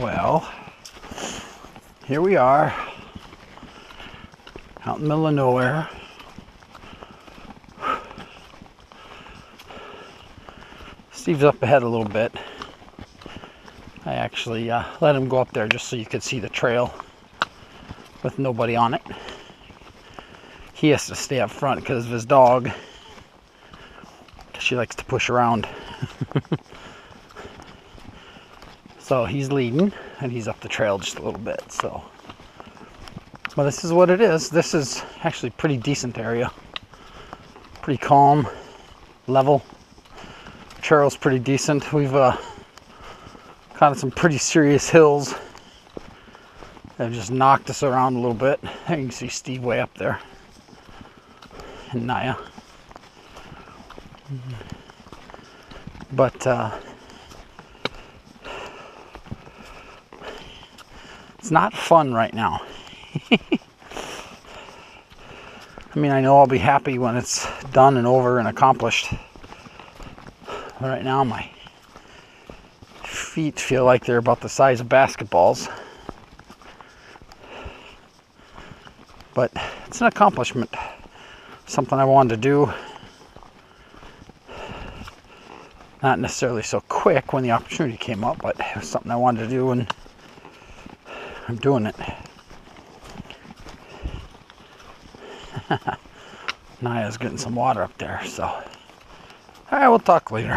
Well, here we are out in the middle of nowhere. Steve's up ahead a little bit. I actually uh, let him go up there just so you could see the trail with nobody on it. He has to stay up front because of his dog. She likes to push around. so he's leading and he's up the trail just a little bit. So, well, this is what it is. This is actually pretty decent area. Pretty calm, level. Trail's pretty decent. We've uh, got some pretty serious hills that just knocked us around a little bit. You can see Steve way up there and Naya. But uh, it's not fun right now. I mean, I know I'll be happy when it's done and over and accomplished. But right now, my feet feel like they're about the size of basketballs. But it's an accomplishment something I wanted to do. Not necessarily so quick when the opportunity came up, but it was something I wanted to do and I'm doing it. Naya's getting some water up there, so. Alright, we'll talk later.